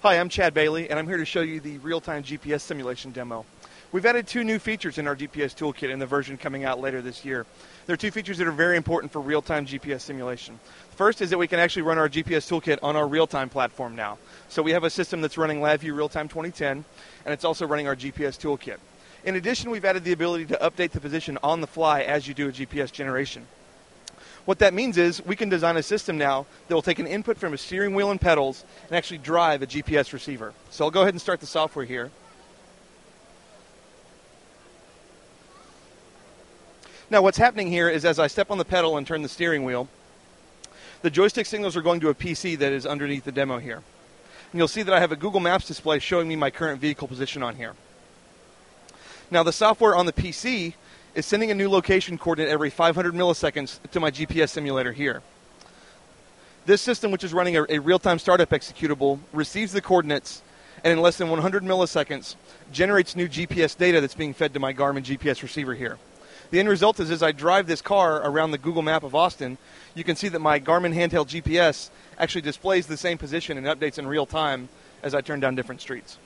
Hi, I'm Chad Bailey, and I'm here to show you the real-time GPS simulation demo. We've added two new features in our GPS toolkit in the version coming out later this year. There are two features that are very important for real-time GPS simulation. First is that we can actually run our GPS toolkit on our real-time platform now. So we have a system that's running LabVIEW Real-Time 2010, and it's also running our GPS toolkit. In addition, we've added the ability to update the position on the fly as you do a GPS generation. What that means is we can design a system now that will take an input from a steering wheel and pedals and actually drive a GPS receiver. So I'll go ahead and start the software here. Now what's happening here is as I step on the pedal and turn the steering wheel, the joystick signals are going to a PC that is underneath the demo here. And you'll see that I have a Google Maps display showing me my current vehicle position on here. Now the software on the PC is sending a new location coordinate every 500 milliseconds to my GPS simulator here. This system, which is running a, a real time startup executable, receives the coordinates and in less than 100 milliseconds generates new GPS data that's being fed to my Garmin GPS receiver here. The end result is as I drive this car around the Google map of Austin, you can see that my Garmin handheld GPS actually displays the same position and updates in real time as I turn down different streets.